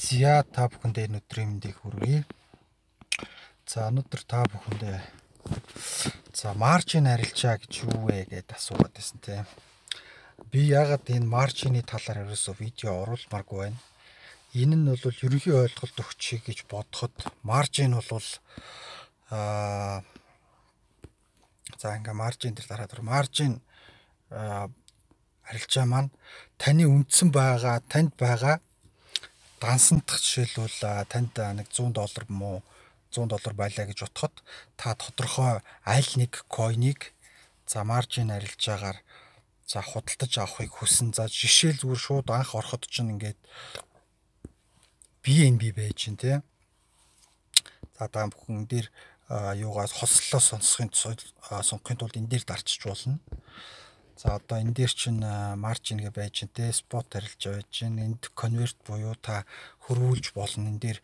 За та бүхэндээ энэ өдрийн мэндийг хүргэе. За өнөөдөр та бүхэндээ за маржин арилжаа гэж юу вэ гэдээ асуугаад байсан тийм. Би ягаад энэ маржины талаар ерөөсөө видео оруулмааргүй байна. Энэ нь бол ерөнхий ойлголт өгчих гэж бодоход маржин бол аа за ингээ маржин дээр дараад маржин арилжаа маань таны үндсэн байгаа танд байгаа дансантах жишээлбэл танд нэг 100 доллар муу 100 доллар байлаа гэж утхад та тодорхой аль нэг койныг за маржин арилжаагаар за худалдаж авахыг хүсэн. За жишээл зүгээр шууд анх ороход чинь ингээд BNB байж гин тий. За та бүхэн дээр юугаас хослолоо сонсохын сонгохын тулд энэ дээр дарчиж болно. За одоо энэ дээр чинь маржин гэ байж тэ спот харилж байж гин энд конверт буюу та хөрвүүлж болно энэ дээр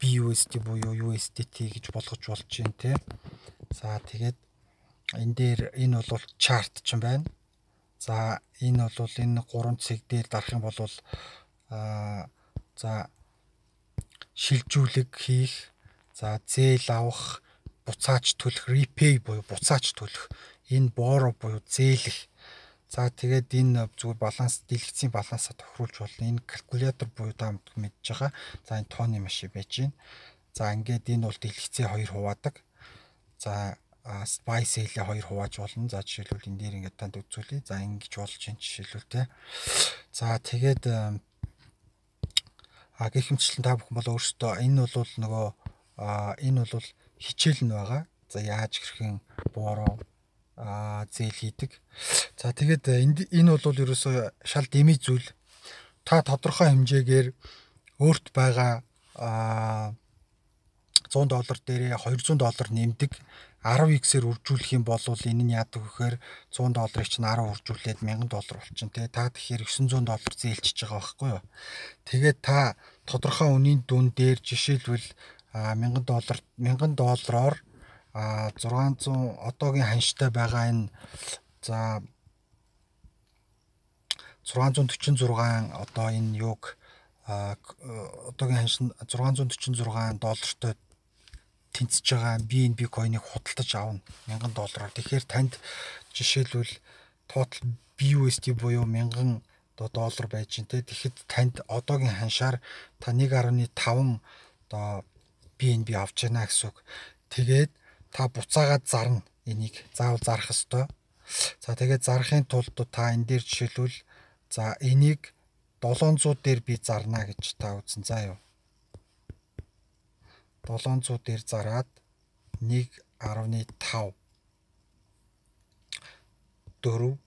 BUSD буюу USDT гэж болгож болж гин тэ. За тэгээд энэ дээр энэ бол чарт ч юм байна. За энэ бол энэ гурван цэг дээр дарах юм бол аа за шилжүүлэг хийх, за зээл авах, буцааж төлөх, repay буюу буцааж төлөх, энэ боро буюу зээлэх За тэгээд энэ зүгээр баланс дэлгэцийн балансаа тохируулж болно. Энэ калькулятор буюу та мэдж байгаа. За энэ тооны машин байж гин. За ингээд энэ бол дэлгэцээ 2 хуваадаг. За spice сэлээ 2 хувааж болно. За жишээлбэл энэ дээр ингээд танд үзүүлье. За ингэж болж чинь жишээлбэл те. За тэгээд а гихэмчлэн та бүхэн бол өөрсдөө энэ бол нөгөө энэ бол хичээл нь байгаа. За яаж хэрхэн бууруу аа зээл хийдэг. За тэгээд э, энэ бол ерөөсөө шал дэмий зүйл. Та тодорхой хэмжээгээр өөрт байгаа аа 100 доллар дээрээ 200 доллар нэмдэг 10x-ээр үржүүлэх юм бол энэ нь яадаг вэхээр 100 долларыг чинь 10 үржүүлээд 1000 доллар болчихно те та тэгэхээр 900 доллар зээлчиж байгаа байхгүй юу тэгээд та тодорхой үнийн дүн дээр жишээлбэл 1000 доллар 1000 доллараар а 600 одоогийн ханштай байгаа энэ за 646 одоо энэ юг одоогийн ханш нь 646 доллартай тэнцэж байгаа BNB coin-ыг худалдаж авна 1000 доллараар. Тэгэхээр танд жишээлбэл total BUSD буюу 1000 доллар байж гин те. Тэгэхэд танд одоогийн ханшаар та 1.5 одоо BNB авч яана гэсэн үг. Тэгээд та буцаагаад зарна энийг заавал зарах ёстой. За тэгээд зарахын тулд та энэ дээр жишээлбэл за энийг 700 дээр би зарна гэж та үзэн заа юу. 700 дээр зараад 1.5 4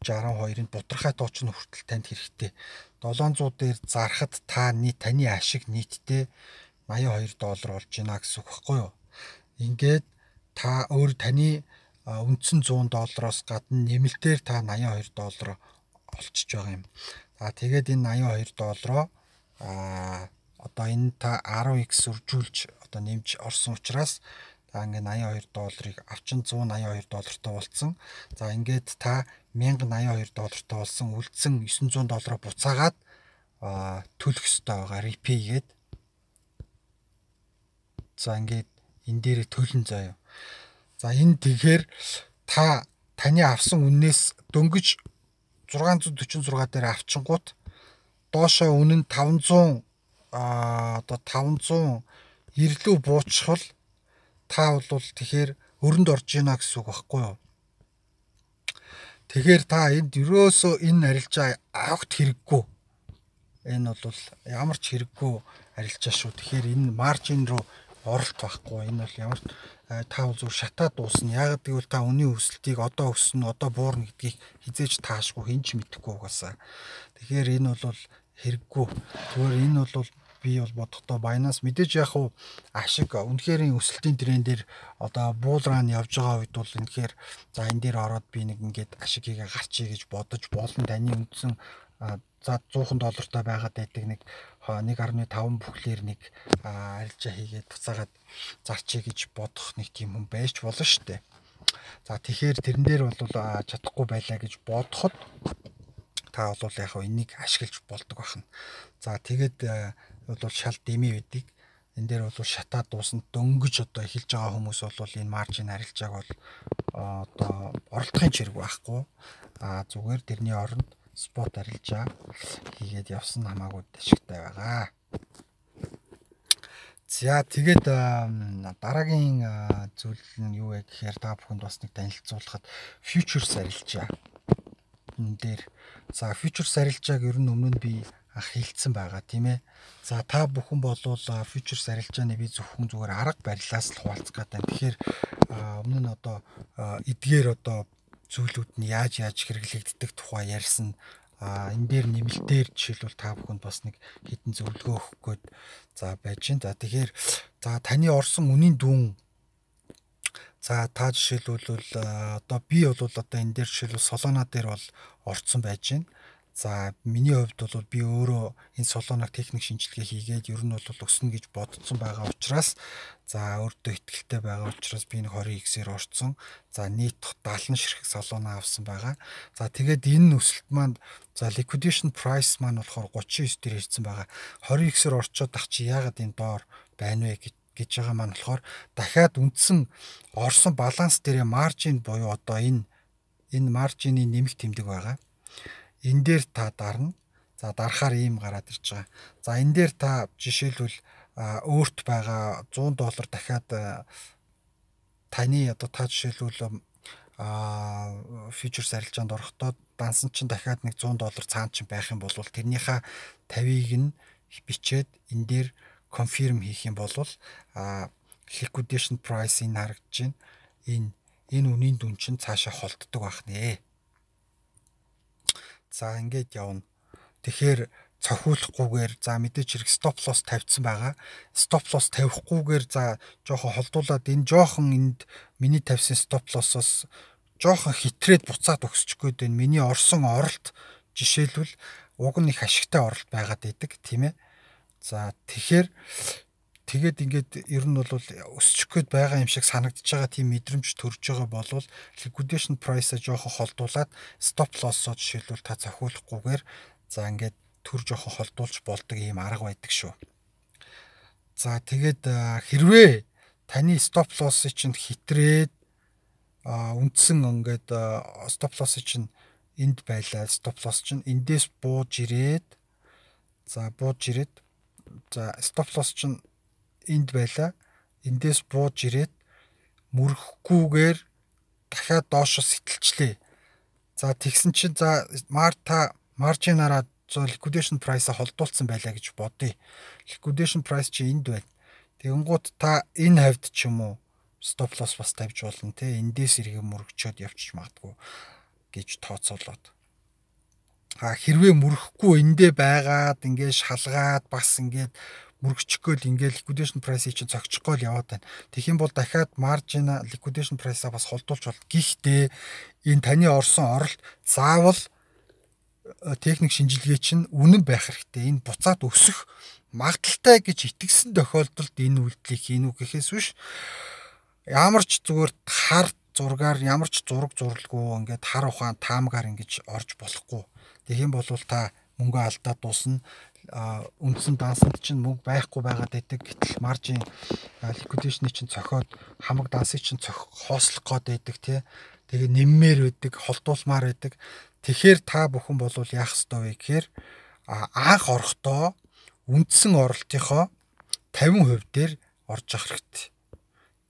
62-ын будирхай тооч нь хүртэл танд хэрэгтэй. 700 дээр зарахад та таны ашиг нийтдээ 82 доллар болж байна гэсэн үг баггүй юу? Ингээд та өөр таны үндсэн 100 доллароос гадна нэмэлтээр та 82 доллар олчж байгаа юм. За тэгээд энэ 82 доллароо а одоо энэ та 10x үржүүлж одоо нэмж орсон учраас та ингээд 82 долларыг авчин 182 доллартай болсон. За ингээд та 1082 доллартай болсон үлдсэн 900 доллараа буцаагаад төлөх ёстой байгаа repay гээд. За ингээд энэ дээр төлөн заяа. За энэ тэгэхээр та таны авсан үннээс дөнгөж 646 дээр авчингууд доошоо үнэн 500 а одоо 500 ирлүү буучхал та бол тэгэхээр өрөнд орж ийна гэсэн үг байхгүй юу? Тэгэхээр та энд ерөөсөө энэ арилжаа авахт хэрэггүй. Энэ бол ямар ч хэрэггүй арилжаа шүү. Тэгэхээр энэ маржин руу оролт байхгүй. Энэ бол ямар та бол зөв шатаад дуусна. Яг гэвэл та үнийн өсөлтийг одоо өснө, одоо буурна гэдгийг хизээж таашгүй хинч мэдэхгүй угаасаа. Тэгэхээр энэ бол хэрэггүй. Зүгээр энэ бол би бол бодохдоо Binance мэдээж яг уу ашиг үнэхэрийн өсөлтийн трендээр одоо буулраан явж байгаа үед бол үнэхээр за энэ дээр ороод би нэг ингээд ашиг хийгээ гарчий гэж бодож болон таны үндсэн за 100 доллартай байгаад байдаг нэг 1.5 бүхлээр нэг арилжаа хийгээд буцаагаад зарчий гэж бодох нэг тийм хүн байж болно шүү дээ. За тэгэхээр тэрэн дээр бол чадахгүй байлаа гэж бодоход та бол яг энийг ашиглаж болдог байна. За тэгээд бол шал дэмий байдаг. Энд дээр бол шатаад дуусна дөнгөж одоо эхэлж байгаа хүмүүс бол энэ маржин арилжааг бол одоо оролдохын чирэг байхгүй. А зүгээр тэрний оронд спот арилжаа хийгээд явсан хамаагүй ашигтай байгаа. За тэгээд дараагийн зүйл нь юу вэ гэхээр та бүхэнд бас нэг танилцуулахад futures арилжаа. Энэ дээр за futures арилжааг ер нь өмнө нь би хилцсэн байгаа тийм ээ. За та бүхэн болвол futures арилжааны би зөвхөн зүгээр арга барилаас л хуваалцах гэдэг. Тэгэхээр өмнө нь одоо эдгээр одоо зүйлүүд нь яаж яаж хэрэглэгддэг тухай ярьсан а энэ дээр нэмэлтээр жишээлбэл та бүхэнд бас нэг хідэн зөвлөгөө өгөх гээд за байж гин. За тэгэхээр за таны орсон үнийн дүн за та жишээлбэл одоо би бол одоо энэ дээр жишээлбэл солоно дээр бол орцсон байж гин. За миний хувьд бол би өөрөө энэ солоног техник шинжилгээ хийгээд ер нь бол өснө гэж бодсон байгаа учраас за өөртөө ихтэй байгаа учраас би нэг 20x-ээр орцсон. За нийт 70 ширхэг солоно авсан байгаа. За тэгээд энэ өсөлт маань за liquidation price маань болохоор 39 дээр ирсэн байгаа. 20x-ээр орчоод ах чи яагаад энэ доор байна вэ гэж гэж байгаа маань болохоор дахиад үндсэн орсон баланс дээрээ маржин буюу одоо энэ энэ маржины нэмэх тэмдэг байгаа энэ дээр та дарна. За дарахаар ийм гараад ирж байгаа. За энэ дээр та жишээлбэл өөрт байгаа 100 доллар дахиад таны одоо та жишээлбэл а фьючерс арилжаанд орохдоо дансан чинь дахиад нэг 100 доллар цаан чинь байх юм бол тэрнийхээ 50-ыг нь бичээд энэ дээр конфирм хийх юм бол а liquidation price энэ харагдаж байна. Энэ энэ үнийн дүн чинь цаашаа холддог байх нэ. За ингээд явна. Тэгэхээр цохиулахгүйгээр за мэдээч хэрэг стоп лосс тавьсан байгаа. Стоп лосс тавихгүйгээр за жоохон холдуулаад энэ жоохон энд миний тавьсан стоп лоссоос жоохон хитрээд буцаад өгсөж гээд байна. Миний орсон оролт жишээлбэл уг нь их ашигтай оролт байгаад байдаг тийм ээ. За тэгэхээр тэгээд ингээд ер нь бол өсчих гээд байгаа юм шиг санагдаж байгаа тийм мэдрэмж төрж байгаа болвол liquidation price-а жоохон холдуулаад stop loss-оо жишээлбэл та зохиулахгүйгээр за ингээд төр жоохон холдуулж болдог ийм арга байдаг шүү. За тэгээд хэрвээ таны stop loss-ыг чинь хитрээд үндсэн ингээд stop loss-ыг чинь энд байлаа stop loss чинь эндээс бууж ирээд за бууж ирээд за stop loss чинь энд байла. Эндээс бууж ирээд мөрөхгүйгээр дахиад доошо сэтэлчлээ. За тэгсэн чинь за марта маржинаараа за liquidation price-а холдуулсан байлаа гэж бодъё. Liquidation price чи энд байна. Тэгэнгუთ та энэ хавьд ч юм уу stop loss бас тавьж болно те. Эндээс эргээ мөрөгчөөд явчих магадгүй гэж тооцоолоод. А хэрвээ мөрөхгүй эндээ байгаад ингээд шалгаад бас ингээд мөрөгчгөөл ингээл liquidation price-ийг чинь цогцохгүй л яваад байна. Тэгэх юм бол дахиад margin liquidation price-а бас холдуулж бол гихтээ энэ таны орсон оролт заавал э, техник шинжилгээ чинь үнэн байх хэрэгтэй. Энэ буцаад өсөх магадaltaй гэж итгэсэн тохиолдолд энэ үйлдэлийг хийнү гэхээс биш ямар ч зүгээр хар зургаар ямар ч зураг зурлгүй ингээд хар ухаан таамгаар ингэж орж болохгүй. Тэгэх юм бол та мөнгө алдаад дуусна үндсэн дансанд чинь мөнгө байхгүй байгаад байдаг. Гэтэл маржин ликвидашны чинь цохоод хамаг дансыг чинь хоослох гээд байдаг тий. Тэгээ нэммээр байдаг, холдуулмаар байдаг. Тэгэхээр та бүхэн бол яах ёстой вэ гэхээр анх орохдоо үндсэн оролтынхоо 50% дээр орж авах хэрэгтэй.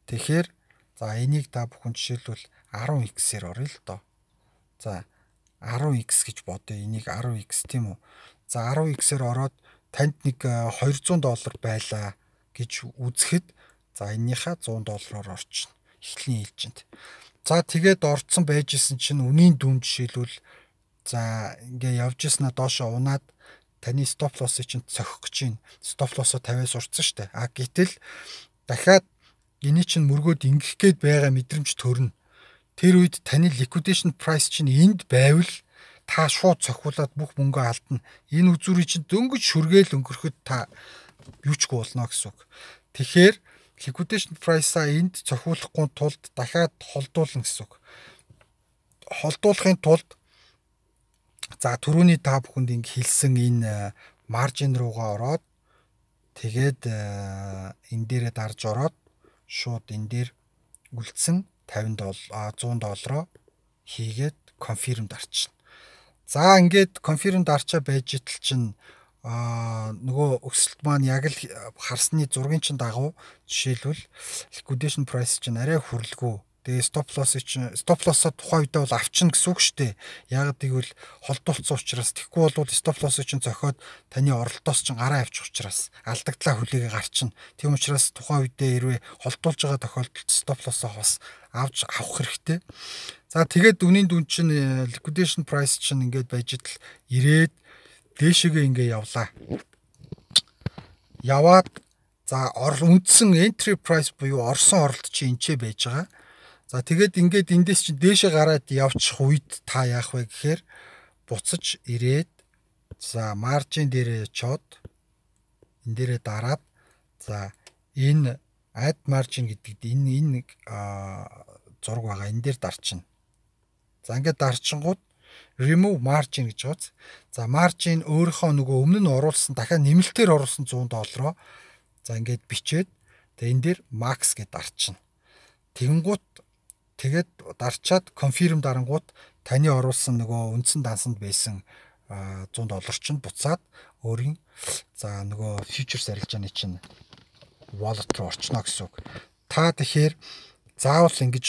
Тэгэхээр за энийг та бүхэн жишээлбэл 10x-ээр орё л доо. За 10x гэж бодъё. Энийг 10x тийм үү? За 10x-ээр ороод танд нэг 200 доллар байлаа гэж үзэхэд за эннийхээ 100 доллараар орчихно. Эхлэлийн ээлжинд. За тэгээд орцсон байж исэн чинь үнийн дүн жишээлбэл за ингээ явж ирснаа доошоо унаад таны стоп лоссыг чинь цохих гэж байна. Стоп лоссоо 50-аас урцсан штэ. А гэтэл дахиад эний чинь мөргөөд ингэх гээд байгаа мэдрэмж төрнө. Тэр үед таны liquidation price чинь энд байвал та шууд цохиулаад бүх мөнгөө алдна. Энэ үзүүрийг чинь дөнгөж шүргээл өнгөрөхөд та юучгүй болно гэсэн үг. Тэгэхээр liquidation price-а энд цохиулахгүй тулд дахиад холдуулна гэсэн үг. Холдуулахын тулд за түрүүний та бүхэнд ингэ хэлсэн энэ маржин руугаа ороод Тэгээд энэ дээрээ дарж ороод шууд энэ дээр үлдсэн 50 доллар 100 доллароо хийгээд конфирм дарчна. За ингээд конфирм дарчаа байж итл чинь а нөгөө өсөлт маань яг л харсны зургийн чин дагуу жишээлбэл liquidation price чинь арай хүрлгүй Тэгээ стоп лоссыг чинь стоп лоссоо тухайн үедээ бол авчна гэсэн үг шүү дээ. Яг тэгвэл холдуулсан учраас тэгхгүй бол стоп лоссыг чинь зохиод таны оролтоос чинь гараа авчих учраас алдагдлаа хүлээгээ гарчна. Тийм учраас тухайн үедээ хэрвээ холдуулж байгаа тохиолдолд стоп лоссоо бас авч авах хэрэгтэй. За тэгээд үнийн дүн чинь э, liquidation price чинь ингээд байж итл ирээд дээшээгээ ингээ явлаа. Яваад за үндсэн entry price буюу орсон оролт чинь энчээ байж байгаа За тэгээд ингээд эндээс чи дээшээ гараад явчих үед та яах вэ гэхээр буцаж ирээд за маржин дээрээ чод энэ дээрээ дараад за энэ add margin гэдэгт энэ энэ нэг зураг байгаа энэ дээр дарчна. За ингээд дарчингууд remove margin гэж бац. За margin өөрийнхөө нөгөө өмнө нь оруулсан дахиад нэмэлтээр оруулсан 100 доллароо за ингээд бичээд тэгээ энэ дээр max гэдээ дарчна. Тэгэнгუთ Тэгээд дарчаад конфирм дарангууд таны оруулсан нөгөө үндсэн дансанд байсан 100 доллар чинь буцаад өөрийн за нөгөө фьючерс арилжааны чинь wallet руу орчно гэсэн үг. Та тэгэхээр заавал ингэж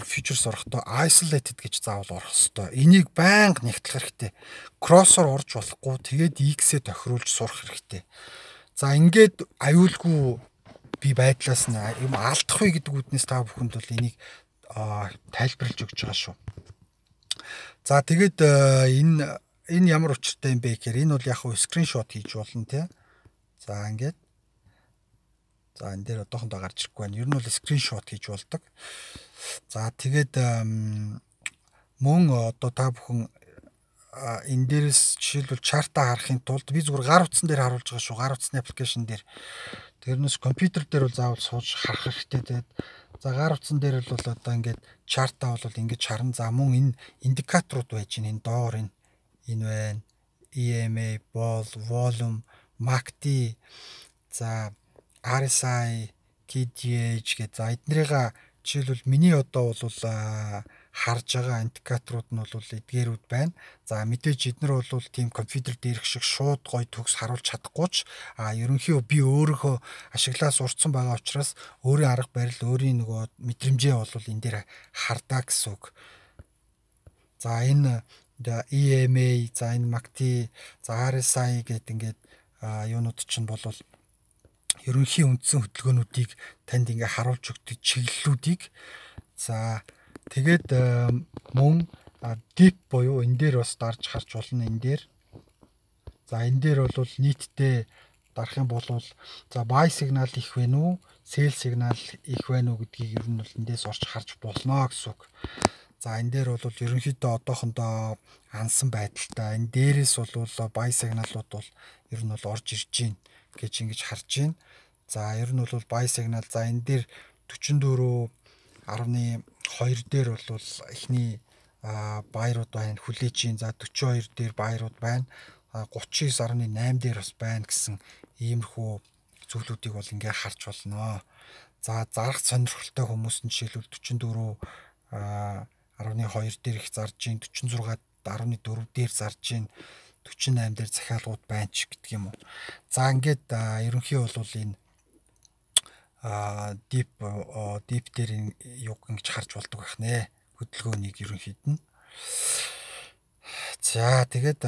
фьючерс орохдоо isolated гэж заавал орох хэвээр. Энийг байнга нэгтлэх хэрэгтэй. Cross-оор орж болохгүй. Тэгээд X-ээ тохируулж сурах хэрэгтэй. За ингээд аюулгүй би байдлаас нь юм алдах вэ гэдэг үднээс та бүхэнд бол энийг тайлбарлаж өгч байгаа шүү. За тэгээд энэ энэ ямар учиртай юм бэ гэхээр энэ бол яг хөө скриншот хийж болно тий. За ингээд За энэ дээр одоохондоо гарч ирэхгүй байна. Ер нь бол скриншот хийж болдог. За тэгээд мөн одоо та бүхэн энэ дээрээс жишээлбэл чартаа харахын тулд би зүгээр гар утсан дээр харуулж байгаа шүү. Гар утасны аппликейшн дээр. Тэрнээс компьютер дээр бол заавал сууж харах хэрэгтэй. Тэгээд За гар утсан дээр бол одоо ингээд чартаа бол ингэж харан за мөн энэ индикаторууд байж гин энэ доор энэ энэ байна. EMA, vol, volume, MACD за RSI, KDH гэж за эднэрийг жишээлбэл миний одоо бол харж байгаа индикаторууд нь бол эдгээрүүд байна. За мэдээж эднэр бол тийм компьютер дээрх шиг шууд гой төгс харуулж чадахгүй ч а ерөнхийдөө би өөрийнхөө ашиглаа сурцсан байгаа учраас өөрийн арга барил өөрийн нөгөө мэдрэмжээ бол энэ дээр хардаа гэсэн үг. За энэ EMA за энэ MACD за RSI гэдэг ингээд юунууд чинь бол ерөнхий үндсэн хөтөлбөөнүүдийг танд ингээ харуулж өгдөг чиглэлүүдийг за Тэгээд мөн deep буюу энэ дээр бас дарж харж болно энэ дээр. За энэ дээр бол нийтдээ дарах юм бол за buy signal их вэ нү, sell signal их вэ нү гэдгийг ер нь бол эндээс орж харж болно гэсэн үг. За энэ дээр бол ерөнхийдөө одоохондоо ансан байдалтай. Энэ дээрээс бол buy signalууд бол ер нь бол орж ирж гин гэж ингэж харж гин. За ер нь бол buy signal за энэ дээр 44 10-ны 2 дээр бол эхний баярууд байна. Хүлээжийн за 42 дээр баярууд байна. 39.8 дээр бас байна гэсэн иймэрхүү зүйлүүдийг бол ингээ харж болно. За зарах сонирхолтой хүмүүс нь жишээлбэл 44 10.2 дээр их зарж гин 46 14 дээр зарж гин 48 дээр захиалгууд байна ч гэдэг юм уу. За ингээд ерөнхий бол энэ deep deep дээр юг ингэж харж болдог байх нэ. Хөдөлгөөнийг ерөнхийд нь. За тэгээд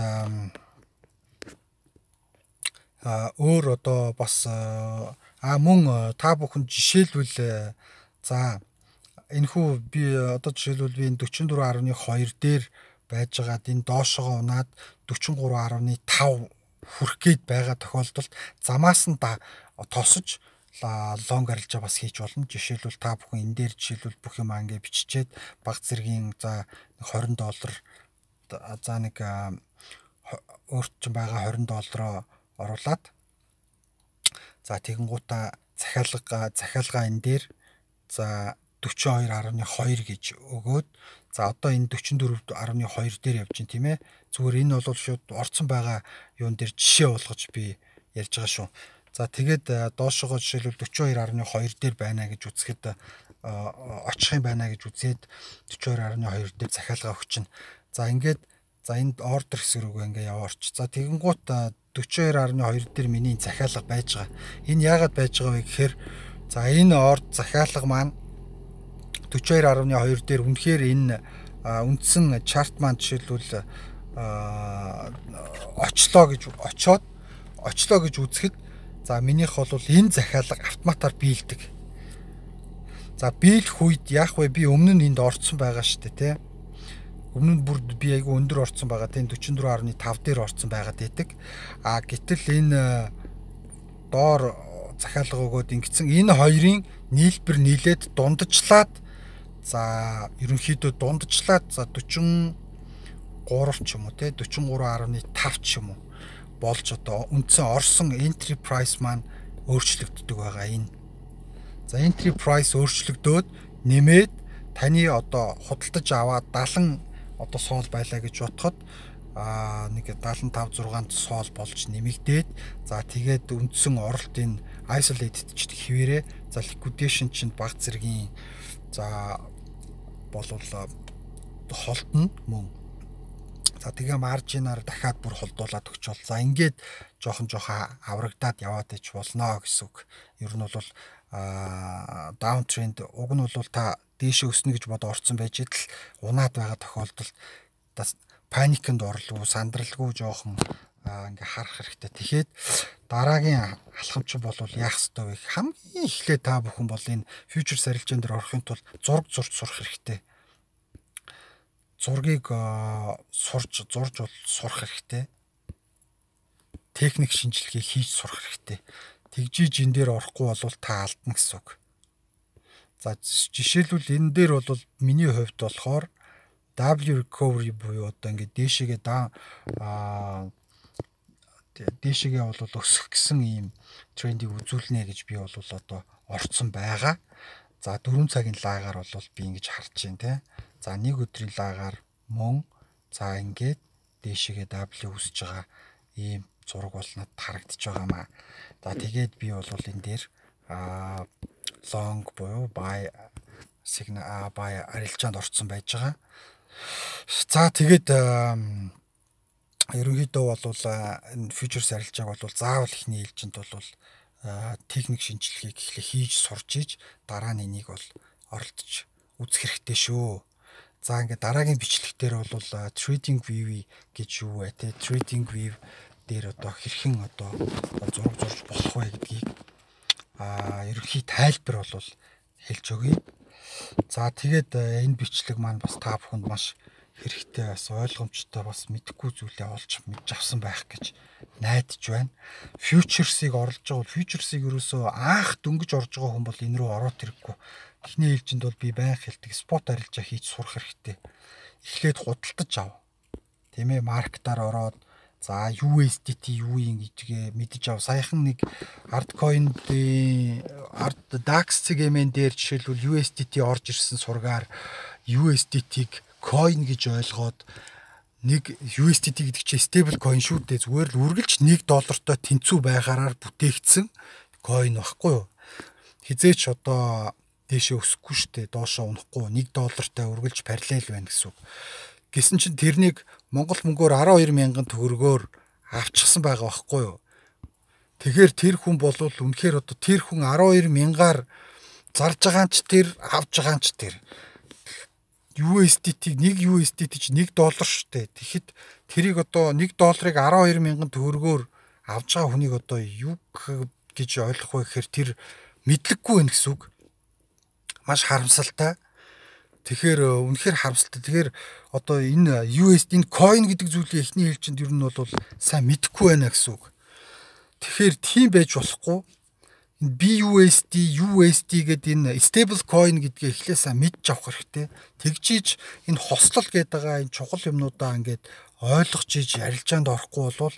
а өөр одоо бас а мөн та бүхэн жишээлбэл за энэхүү би одоо жишээлбэл би 44.2 дээр байж байгаад энэ доошогоо унаад 43.5 хүрх гээд байгаа тохиолдолд замаас нь тосож лонг арилжаа бас хийж болно. Жишээлбэл та бүхэн энэ дээр жишээлбэл бүх юм ингээ биччихээд баг зэргийн за 20 доллар за нэг өөрт чинь байгаа 20 доллароо оруулаад за тэгэнгуутаа захиалга захиалга энэ дээр за 42.2 гэж өгөөд за одоо энэ 44.2 дээр явж байна тийм ээ зүгээр энэ бол шууд орцсон байгаа юун дээр жишээ болгож би ярьж байгаа шүү За тэгээд доошогоо жишээлбэл 42.2 дээр байна гэж үзэхэд очих юм байна гэж үзээд 42.2 дээр захиалга өгч чинь. За ингээд за энд ордер рүү ингээ яваарч. За тэгэнгუут 42.2 дээр миний захиалга байж байгаа. Энэ яагаад байж байгаа вэ гэхээр за энэ орд захиалга маань 42.2 дээр үнэхээр энэ үндсэн чарт маань жишээлбэл очлоо гэж очоод очлоо гэж үзэхэд за минийх бол энэ захиалга автоматар биелдэг. За биелэх үед яах вэ? Би өмнө нь энд орцсон байгаа шүү дээ, тий. Өмнө нь бүр би айгүй өндөр орцсон байгаа. Тийм 44.5 дээр орцсон байгаад байдаг. А гэтэл энэ доор захиалга өгөөд ингэсэн энэ хоёрын нийлбэр нийлээд дундажлаад за ерөнхийдөө дундажлаад за 40 3 ч юм уу те 43.5 ч юм уу болж одоо үндсэн орсон entry price маань өөрчлөгддөг байгаа энэ. За entry price өөрчлөгдөөд нэмээд таны одоо худалдаж аваад 70 одоо соол байлаа гэж бодоход а нэг 75 6 соол болж нэмэгдээд за тэгээд үндсэн оролтын isolated ч хിവэрэ за liquidation чинь баг зэргийн за болвол холтно мөн за тэгээ маржинаар дахиад бүр холдуулаад өгчвол за ингээд жоохон жоохон аврагдаад яваад ич болно гэсэн үг. Ер нь бол даун тренд уг нь бол та дээшээ өснө гэж бодо орцсон байж идэл унаад байгаа тохиолдолд паникнд орлоо сандралгүй жоохон ингээ харах хэрэгтэй. Тэгэхэд дараагийн алхамч бол яах ёстой вэ? Хамгийн эхлээд та бүхэн бол энэ фьючер сарилжаан дээр орохын тулд зураг зурж сурах хэрэгтэй. Зургийг сурж зурж бол сурах хэрэгтэй. Техник шинжилгээ хийж сурах хэрэгтэй. Тэгжиж энэ дээр орохгүй бол та алдна гэсэн үг. За жишээлбэл энэ дээр бол миний хувьд болохоор W recovery буюу одоо ингээд дээшээгээ даан аа дээшээгээ бол өсөх гэсэн ийм трендийг үзүүлнэ гэж би бол одоо орцсон байгаа. За 4 цагийн лагаар бол би ингэж харж байна те. За нэг өдрийн лагаар мөн за ингээд дээшээгээ W үсэж байгаа ийм зураг бол надад харагдаж байгаа маа. За тэгээд би бол энэ дээр аа long буюу buy сигнал buy арилжаанд орцсон байж байгаа. За тэгээд ерөнхийдөө бол энэ фьючерс арилжааг бол заавал ихний ээлжинд бол техник шинжилгээг эхлээ хийж сурж иж дараа нь энийг бол оролдож үзэх хэрэгтэй шүү. За ингээд дараагийн бичлэг дээр бол trading view гэж юу вэ те trading view дээр одоо хэрхэн одоо зураг зурж болох вэ гэдгийг а ерөнхий тайлбар бол хэлж өгье. За тэгээд энэ бичлэг маань бас та бүхэнд маш хэрэгтэй бас ойлгомжтой бас мэдхгүй зүйлээ олж мэдж авсан байх гэж найдаж байна. Фьючерсыг орлож байгаа фьючерсыг ерөөсөө аах дөнгөж орж байгаа хүн бол энэ рүү ороод ирэхгүй. Эхний ээлжинд бол би баян хэлдэг спот арилжаа хийж сурах хэрэгтэй. Эхлээд худалдаж ав. Тийм ээ маркетаар ороод За USDT юу юм гэжгээ мэдэж ав. Саяхан нэг Artcoin-ийн Art DAX цэгийн дээр жишээлбэл USDT орж ирсэн сургаар USDT-г coin гэж ойлгоод нэг USDT гэдэг чинь stable coin шүү дээ. Зүгээр л үргэлж 1 доллартай тэнцүү байгаараар бүтээгдсэн coin багхгүй юу? Хизээч одоо дээшээ өсөхгүй шүү дээ. Доошоо унахгүй 1 доллартай үргэлж параллел байна гэсэн үг. Гэсэн чинь тэрнийг Монгол мөнгөөр 12 мянган төгрөгөөр авчихсан байгаа байхгүй юу? Тэгэхээр тэр хүн бол үнэхээр одоо тэр хүн 12 мянгаар зарж байгаа ч тэр авж байгаа ч тэр USDT-г 1 USDT чи 1 доллар шүү дээ. Тэгэхэд тэрийг одоо 1 долларыг 12 мянган төгрөгөөр авж байгаа хүнийг одоо юу гэж ойлгох вэ гэхээр тэр мэдлэггүй байх гэсэн үг. Маш харамсалтай. Тэгэхээр э, үнэхээр харамсалтай. Тэгэхээр одоо энэ USD энэ coin гэдэг зүйлийн эхний хэлжинд ер нь бол сайн мэдэхгүй байна гэсэн үг. Тэгэхээр тийм байж болохгүй. BUSD, USD гэдэг энэ stable coin гэдгээ эхлээ сайн мэдж авах хэрэгтэй. Тэгжиж энэ хослол гэдэг байгаа энэ чухал юмнуудаа ингээд ойлгож иж ярилцаанд орохгүй бол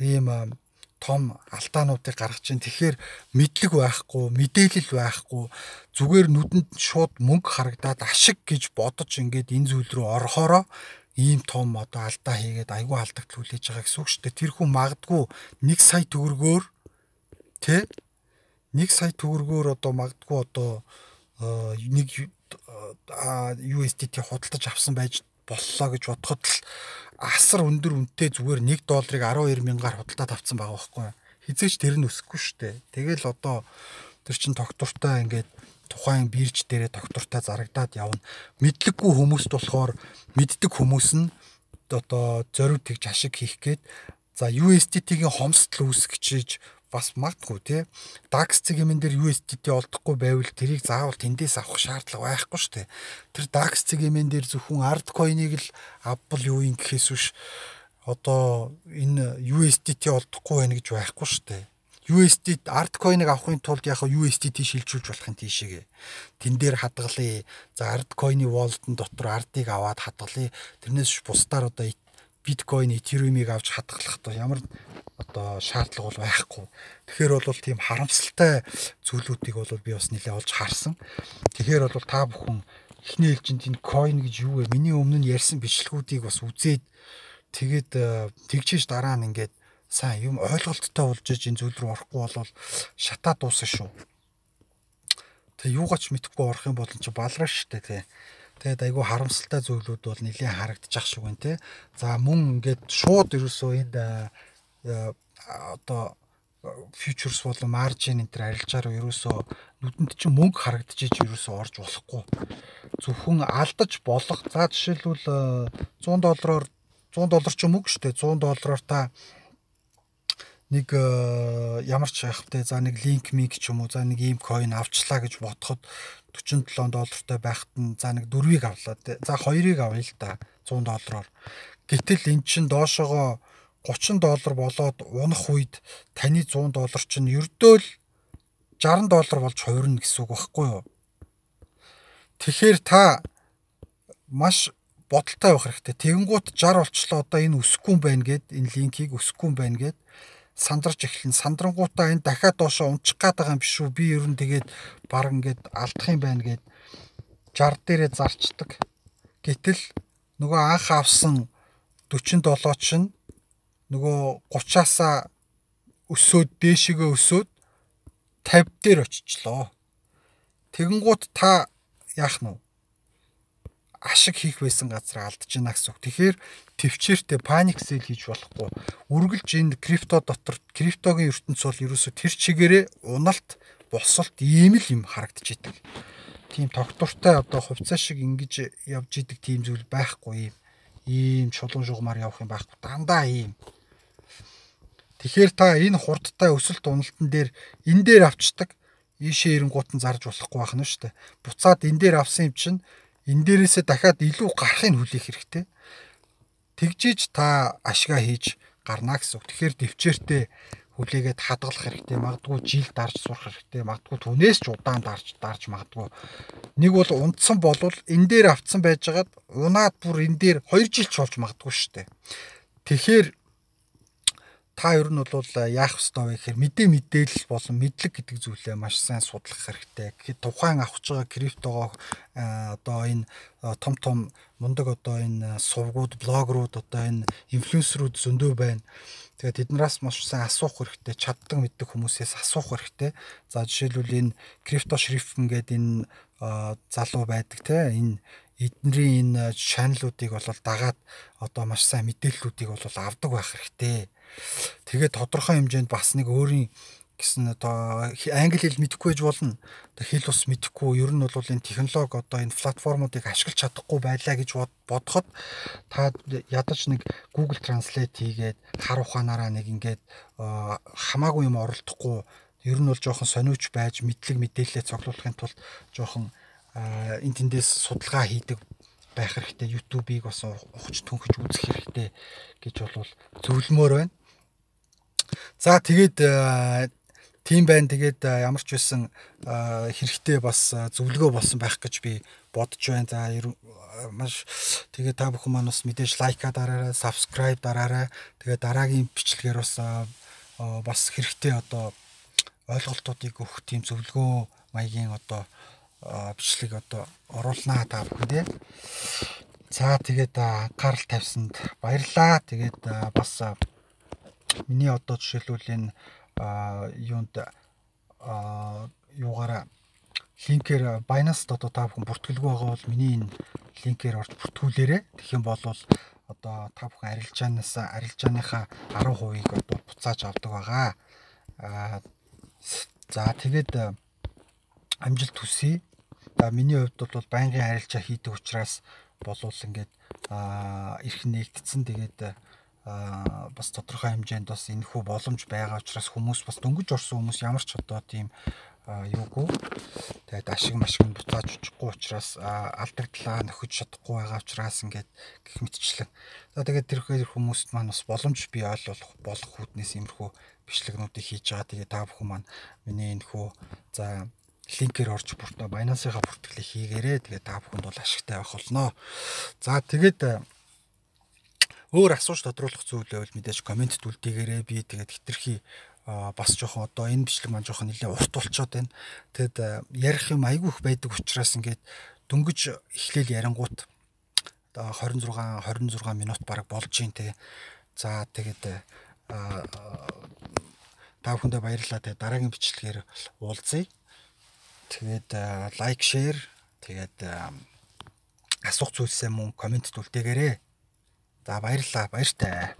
ийм том алдаануудыг гаргаж чинь тэгэхээр мэдлэг байхгүй, мэдээлэл байхгүй, зүгээр нүдэнд шууд мөнгө харагдаад ашиг гэж бодож ингээд энэ зүйл рүү орохороо ийм том одоо алдаа хийгээд айгүй алдагт хүлээж байгаа гэсэн үг шүү дээ. Тэр хүн магадгүй 1 сая төгрөгөөр Тэ 1 сая төгрөгөөр одоо магадгүй одоо нэг USDT худалдаж авсан байж боллоо гэж бодоход л асар өндөр үнэтэй зүгээр 1 долларыг 12 мянгаар худалдаад авсан байгаа байхгүй хизээч тэр нь өсөхгүй шүү дээ. Тэгэл одоо тэр чин тогтвортой ингээд тухайн бирж дээрээ тогтвортой зарагдаад явна. Мэдлэггүй хүмүүст болохоор мэддэг хүмүүс нь одоо зориуд тэгж ашиг хийх гээд за USDT-ийн хомсдол үүсгэж бас магадгүй тий. DAX цэгийн дээр USDT олдохгүй байвал тэрийг заавал тэндээс авах шаардлага байхгүй шүү дээ. Тэр DAX цэгийн дээр зөвхөн ардкойныг л авбал юу юм гэхээс биш одоо энэ USDT олдохгүй байх гэж байхгүй шүү дээ. USD ardcoin-ыг авахын тулд яг USDT шилжүүлж болох юм тийшээгээ. Тэн дээр хадгалъя. За ardcoin-ы wallet-ын дотор ardыг аваад хадгалъя. Тэрнээс бусдаар одоо биткойн, этериумыг авч хадгалах то ямар одоо шаардлага бол байхгүй. Тэгэхээр бол тийм харамсалтай зүйлүүдийг бол би бас нэлээ олж харсан. Тэгэхээр бол та бүхэн эхний ээлжинд энэ coin гэж юу вэ? Миний өмнө нь ярьсан бичлэгүүдийг бас үзээд тэгээд э, тэгжиж дараа нь ингээд сайн юм ойлголттой болж иж энэ зүйл рүү орохгүй болвол шатаа дуусна шүү. Тэгээ юугаач мэдхгүй орох юм бол чи балраа штэ тий. Тэгээд айгүй харамсалтай зүйлүүд бол нэлийн харагдчих шиг байна тий. За мөн ингээд шууд ерөөсөө энд одоо фьючерс болон маржин энэ төр арилжаар ерөөсөө нүдэнд чинь мөнгө харагдчихэж ерөөсөө орж болохгүй. Зөвхөн алдаж болох. За жишээлбэл 100 э, доллараар 100 доллар ч уу шүү дээ. 100 доллараар та нэг э, ямар ч вэ? За нэг линк миг ч юм уу, за нэг ийм coin авчлаа гэж бодоход 47 доллартай байхад нь за нэг дөрвийг авлаа. За хоёрыг авъя л та 100 доллараар. Гэтэл эн чин доошогоо 30 доллар болоод унах үед таны 100 доллар чинь ердөө л 60 доллар болж хувирна гэсэн үг байхгүй юу? Тэгэхээр та маш бодолтой байх хэрэгтэй. Тэгэнгუут 60 болчлоо одоо энэ өсөхгүй юм байна гэд энэ линкийг өсөхгүй юм байна гэд сандарч эхлэн сандрангуудаа энэ дахиад доошоо унчих гээд байгаа юм биш үү? Би ер нь тэгээд баг ингээд алдах юм байна гэд 60 дээрээ зарчдаг. Гэтэл нөгөө анх авсан 47 чинь нөгөө 30-аасаа өсөөд дээшигээ өсөөд 50 дээр очичлоо. Тэгэнгუут та яах нь ашиг хийх байсан газар алдаж байна гэсэн үг. Тэгэхээр төвчээртэй паник сел хийж болохгүй. Үргэлж энэ крипто дотор криптогийн ертөнц бол ерөөсө тэр чигээрээ уналт босолт ийм л юм харагдаж идэг. Тийм тогтвортой одоо хувьцаа шиг ингэж явж идэг тийм зүйл байхгүй юм. Ийм чулуун шугамар явах юм байхгүй. Дандаа ийм. Тэгэхээр та энэ хурдтай өсөлт уналтан дээр энэ дээр авчдаг ийшээ ирэнгуут нь зарж болохгүй байх нь шүү дээ. Буцаад энэ дээр авсан юм чинь энэ дээрээсээ дахиад илүү гарахыг хүлээх хэрэгтэй. Тэгжиж та ашигаа хийж гарна гэсэн үг. Тэгэхээр дэвчээртэй хүлээгээд хадгалах хэрэгтэй. Магадгүй жил дарж сурах хэрэгтэй. Магадгүй түнээс ч удаан дарж дарж магадгүй. Нэг бол унтсан болвол энэ дээр автсан байжгаад унаад бүр энэ дээр 2 жил ч болж магадгүй шүү дээ. Тэгэхээр та ер нь бол яах ёстой вэ гэхээр мэдээ мэдээлэл болон мэдлэг гэдэг зүйлээ маш сайн судлах хэрэгтэй. Гэхэд тухайн авах байгаа криптогоо одоо энэ том том мундаг одоо энэ сувгууд, блогерууд одоо энэ инфлюенсерүүд зөндөө байна. Тэгээд тэднээс маш сайн асуух хэрэгтэй, чаддаг мэддэг хүмүүсээс асуух хэрэгтэй. За жишээлбэл энэ крипто шрифтэн гэдэг энэ залуу байдаг те энэ эднэрийн энэ чаналуудыг бол дагаад одоо маш сайн мэдээллүүдийг бол авдаг байх хэрэгтэй Тэгээд тодорхой хэмжээнд бас нэг өөрийн гэсэн одоо англи хэл мэдэхгүй байж болно. Одоо хэл ус мэдэхгүй ер нь бол энэ технологи одоо энэ платформуудыг ашиглаж чадахгүй байлаа гэж бодоход та ядаж нэг Google Translate хийгээд хар ухаанаараа нэг ингээд хамаагүй юм оролдохгүй ер нь бол жоохон сониуч байж мэдлэг мэдээлэлээ цуглуулахын тулд жоохон энэ тэндээс судалгаа хийдэг байх хэрэгтэй. YouTube-ийг бас ухаж түнхэж үзэх хэрэгтэй гэж бол зөвлөмөр байна. За тэгээд э, тийм байна. Тэгээд э, ямар ч байсан э, хэрэгтэй бас зөвлөгөө болсон байх гэж би бодож байна. За маш тэгээд та бүхэн маань бас мэдээж лайка дараарай, subscribe дараарай. Тэгээд дараагийн бичлэгээр бас бас хэрэгтэй одоо ойлголтуудыг өгөх тийм зөвлөгөө маягийн одоо бичлэг одоо оруулнаа та бүхэндээ. За тэгээд анхаарал тавьсанд баярлалаа. Тэгээд бас Миний одоо жишээлбэл энэ юунд юугаараа линкээр Binance одоо та бүхэн бүртгэлгүй байгаа бол миний энэ линкээр орж бүртгүүлээрэй. Тэгэх юм бол одоо та бүхэн арилжаанаас арилжааныхаа 10%-ийг одоо буцааж авдаг байгаа. Аа за тэгээд амжилт хүсье. За миний хувьд бол байнгын арилжаа хийдэг учраас болвол ингээд эрх нэгдсэн тэгээд бас тодорхой хэмжээнд бас энэхүү боломж байгаа учраас хүмүүс бас дөнгөж орсон хүмүүс ямар ч одоо тийм юугүй. Тэгээд ашиг машиг нь буцааж очихгүй учраас алдагдлаа нөхөж чадахгүй байгаа учраас ингээд гих мэтчлэн. За тэгээд тэрхүү хүмүүст маань бас боломж бий ойлгох болох хүднээс иймэрхүү бичлэгнүүдийг хийж байгаа. Тэгээд та бүхэн маань миний энэхүү за линкээр орж бүртээ Binance-ийнхаа бүртгэлийг хийгээрээ тэгээд та бүхэнд бол ашигтай байх болно. За тэгээд өөр асууж тодруулах зүйл байвал мэдээж комент түлдээгээрээ би тэгээд хитрхи бас жоохон одоо энэ бичлэг маань жоохон нэлээ урт болчоод байна. Тэгэд ярих юм айгүй их байдаг учраас ингээд дөнгөж эхлээл ярангуут одоо 26 26 минут баг болж гин те. За тэгээд та бүхэндээ баярлалаа те. Дараагийн бичлэгээр уулзъя. Тэгээд лайк, шеэр тэгээд асуух зүйлсээ мөн комент түлдээгээрэй. За баярлалаа. Баяртай.